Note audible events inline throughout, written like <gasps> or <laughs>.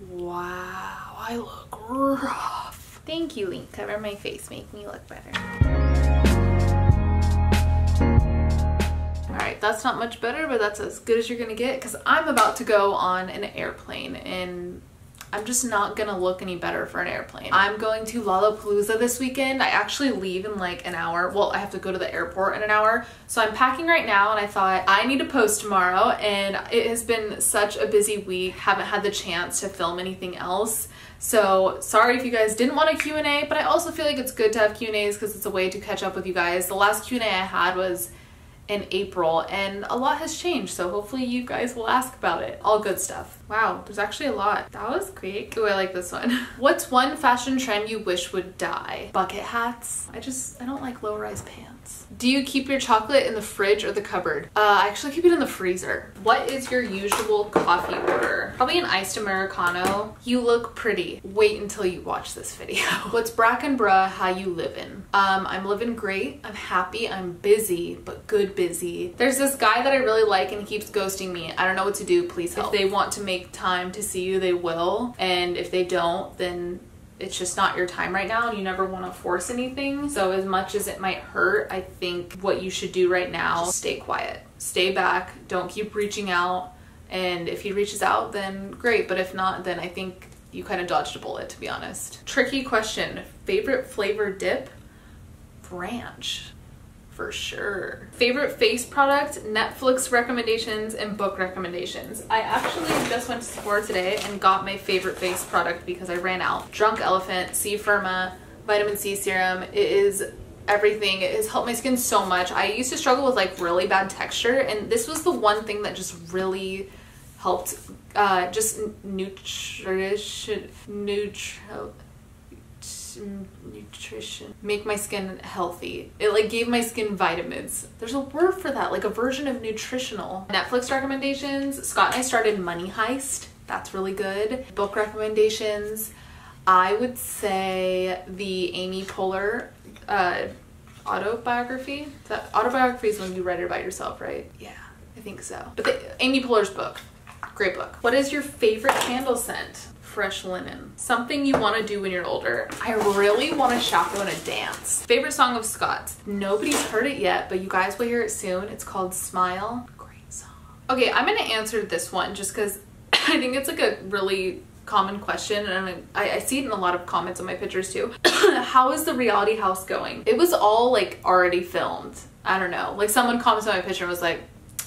Wow, I look rough. Thank you, Link. Cover my face, make me look better. Alright, that's not much better, but that's as good as you're gonna get because I'm about to go on an airplane and I'm just not gonna look any better for an airplane. I'm going to Lollapalooza this weekend. I actually leave in like an hour. Well, I have to go to the airport in an hour. So I'm packing right now and I thought I need to post tomorrow and it has been such a busy week. Haven't had the chance to film anything else. So sorry if you guys didn't want a Q&A, but I also feel like it's good to have Q&As because it's a way to catch up with you guys. The last Q&A I had was in April and a lot has changed so hopefully you guys will ask about it. All good stuff. Wow, there's actually a lot. That was quick. Ooh, I like this one. <laughs> What's one fashion trend you wish would die? Bucket hats. I just, I don't like low-rise pants. Do you keep your chocolate in the fridge or the cupboard? Uh, I actually keep it in the freezer. What is your usual coffee order? Probably an iced Americano. You look pretty. Wait until you watch this video. <laughs> What's Brackenbra how you living? Um, I'm living great. I'm happy. I'm busy, but good busy. There's this guy that I really like and he keeps ghosting me. I don't know what to do. Please help. If they want to make time to see you, they will. And if they don't, then it's just not your time right now and you never want to force anything. So as much as it might hurt, I think what you should do right now, stay quiet. Stay back. Don't keep reaching out. And if he reaches out, then great. But if not, then I think you kind of dodged a bullet, to be honest. Tricky question. Favorite flavor dip? Ranch for sure. Favorite face product, Netflix recommendations, and book recommendations. I actually just went to Sephora today and got my favorite face product because I ran out. Drunk Elephant, C Firma, vitamin C serum. It is everything. It has helped my skin so much. I used to struggle with like really bad texture and this was the one thing that just really helped uh, just nutrition, nutrition. Make my skin healthy. It like gave my skin vitamins. There's a word for that like a version of nutritional. Netflix recommendations. Scott and i started money heist. That's really good. Book recommendations. I would say the amy poehler uh, autobiography. That autobiography is when you write it about yourself right? Yeah. I think so. But the, amy poehler's book. Great book. What is your favorite candle scent fresh linen. Something you want to do when you're older. I really want to chaperone a dance. Favorite song of Scott's. Nobody's heard it yet, but you guys will hear it soon. It's called Smile. Great song. Okay, I'm going to answer this one just because <coughs> I think it's like a really common question and I, I, see it in a lot of comments on my pictures too. <coughs> How is the reality house going? It was all like already filmed. I don't know. Like someone commented on my picture and was like,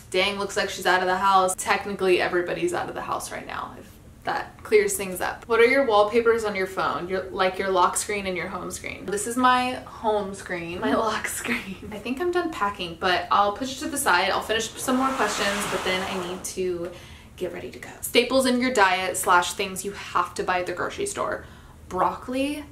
dang, looks like she's out of the house. Technically everybody's out of the house right now. If that clears things up. What are your wallpapers on your phone? Your like your lock screen and your home screen. This is my home screen, my <laughs> lock screen. I think I'm done packing, but I'll push it to the side. I'll finish some more questions, but then I need to get ready to go. Staples in your diet slash things you have to buy at the grocery store. Broccoli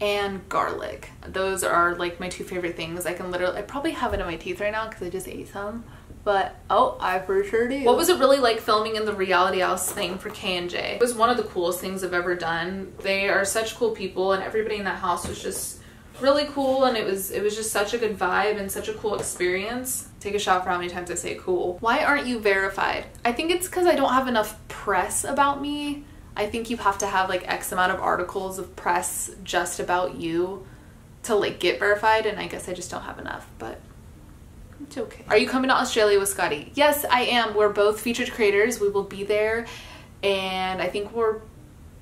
and garlic. Those are like my two favorite things. I can literally, I probably have it in my teeth right now because I just ate some but oh, I for sure do. What was it really like filming in the reality house thing for K&J? It was one of the coolest things I've ever done. They are such cool people and everybody in that house was just really cool and it was it was just such a good vibe and such a cool experience. Take a shot for how many times I say cool. Why aren't you verified? I think it's because I don't have enough press about me. I think you have to have like X amount of articles of press just about you to like get verified and I guess I just don't have enough, but it's okay. Are you coming to Australia with Scotty? Yes, I am. We're both featured creators. We will be there and I think we're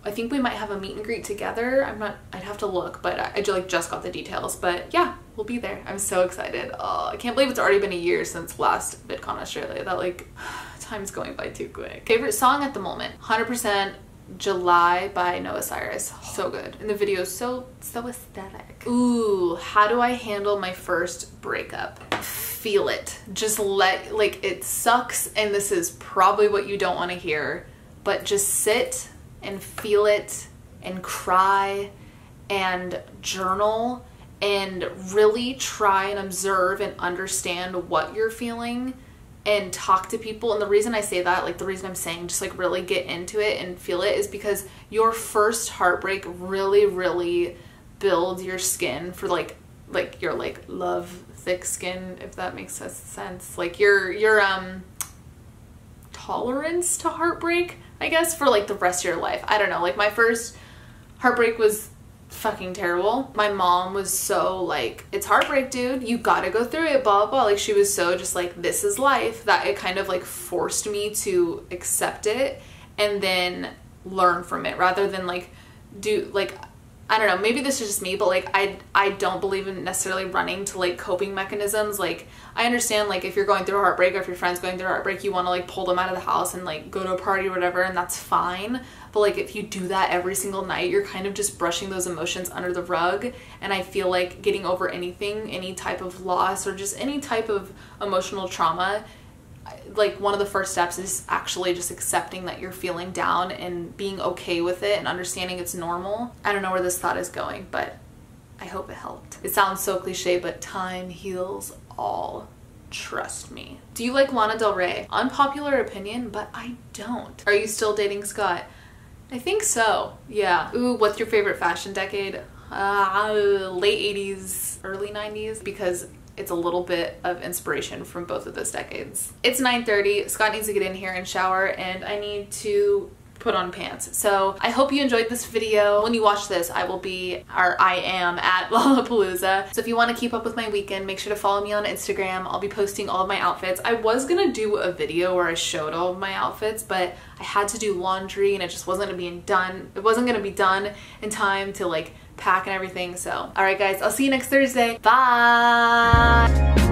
I think we might have a meet and greet together. I'm not, I'd have to look, but I, I just, like just got the details. But yeah, we'll be there. I'm so excited. Oh, I can't believe it's already been a year since last VidCon Australia. That like, <sighs> time's going by too quick. Favorite song at the moment? 100% July by Noah Cyrus. So <gasps> good. And the video is so, so aesthetic. Ooh, how do I handle my first breakup? feel it. Just let, like, it sucks, and this is probably what you don't want to hear, but just sit and feel it and cry and journal and really try and observe and understand what you're feeling and talk to people. And the reason I say that, like the reason I'm saying just like really get into it and feel it is because your first heartbreak really, really builds your skin for like like your like love thick skin, if that makes sense. Like your your um tolerance to heartbreak I guess for like the rest of your life. I don't know. Like my first heartbreak was fucking terrible. My mom was so like, it's heartbreak, dude. You gotta go through it, blah, blah, blah. Like she was so just like, this is life that it kind of like forced me to accept it and then learn from it rather than like do like I don't know, maybe this is just me, but like I I don't believe in necessarily running to like coping mechanisms. Like I understand like if you're going through a heartbreak or if your friend's going through a heartbreak, you want to like pull them out of the house and like go to a party or whatever, and that's fine. But like if you do that every single night, you're kind of just brushing those emotions under the rug. And I feel like getting over anything, any type of loss or just any type of emotional trauma like one of the first steps is actually just accepting that you're feeling down and being okay with it and understanding it's normal. I don't know where this thought is going, but I hope it helped. It sounds so cliche, but time heals all. Trust me. Do you like Lana Del Rey? Unpopular opinion, but I don't. Are you still dating Scott? I think so. Yeah. Ooh, what's your favorite fashion decade? Uh, late 80s, early 90s because it's a little bit of inspiration from both of those decades. It's 9.30, Scott needs to get in here and shower and I need to put on pants. So I hope you enjoyed this video. When you watch this, I will be, or I am at <laughs> Lollapalooza. So if you want to keep up with my weekend, make sure to follow me on Instagram. I'll be posting all of my outfits. I was gonna do a video where I showed all of my outfits, but I had to do laundry and it just wasn't gonna be done. It wasn't gonna be done in time to like pack and everything. So, all right guys, I'll see you next Thursday. Bye.